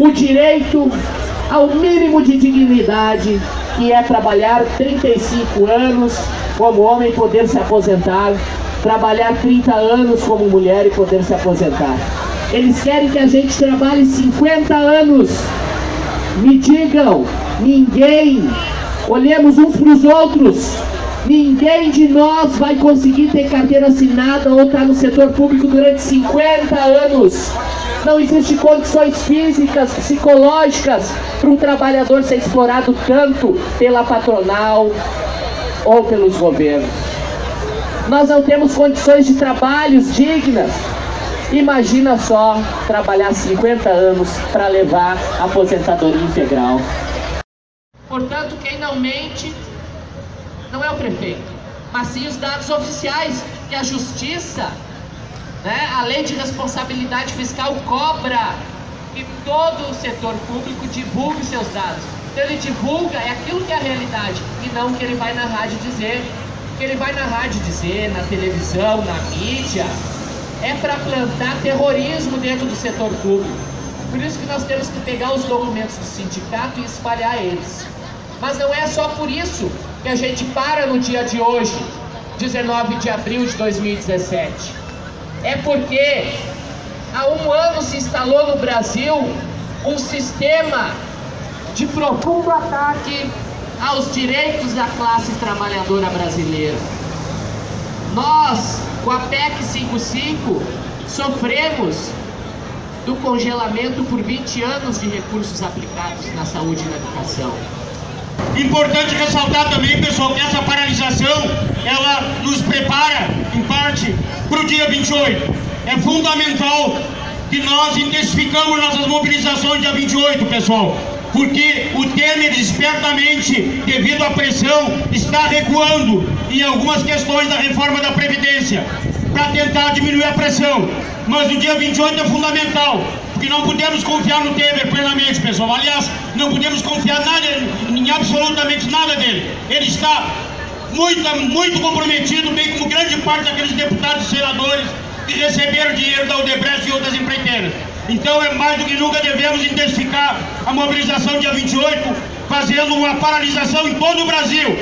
o direito ao mínimo de dignidade, que é trabalhar 35 anos como homem e poder se aposentar, trabalhar 30 anos como mulher e poder se aposentar. Eles querem que a gente trabalhe 50 anos. Me digam, ninguém, olhemos uns para os outros, ninguém de nós vai conseguir ter carteira assinada ou estar no setor público durante 50 anos. Não existem condições físicas, psicológicas para um trabalhador ser explorado tanto pela patronal ou pelos governos. Nós não temos condições de trabalhos dignas. Imagina só trabalhar 50 anos para levar aposentadoria integral. Portanto, quem não mente não é o prefeito, mas sim os dados oficiais que a justiça né? A lei de responsabilidade fiscal cobra que todo o setor público divulgue seus dados. Então ele divulga é aquilo que é a realidade e não o que ele vai na rádio dizer. O que ele vai na rádio dizer, na televisão, na mídia, é para plantar terrorismo dentro do setor público. Por isso que nós temos que pegar os documentos do sindicato e espalhar eles. Mas não é só por isso que a gente para no dia de hoje, 19 de abril de 2017 é porque há um ano se instalou no Brasil um sistema de profundo ataque aos direitos da classe trabalhadora brasileira. Nós, com a PEC 55, sofremos do congelamento por 20 anos de recursos aplicados na saúde e na educação. Importante ressaltar também, pessoal, que essa paralisação, ela nos prepara, em parte, para o dia 28. É fundamental que nós intensificamos nossas mobilizações dia 28, pessoal. Porque o Temer, espertamente, devido à pressão, está recuando em algumas questões da reforma da Previdência, para tentar diminuir a pressão. Mas o dia 28 é fundamental, porque não podemos confiar no Temer plenamente, pessoal. Aliás, não podemos confiar nada, em absolutamente nada dele. Ele está muito, muito comprometido, bem como grande parte daqueles deputados e senadores que receberam dinheiro da Odebrecht e outras empreiteiras. Então, é mais do que nunca devemos intensificar a mobilização dia 28, fazendo uma paralisação em todo o Brasil.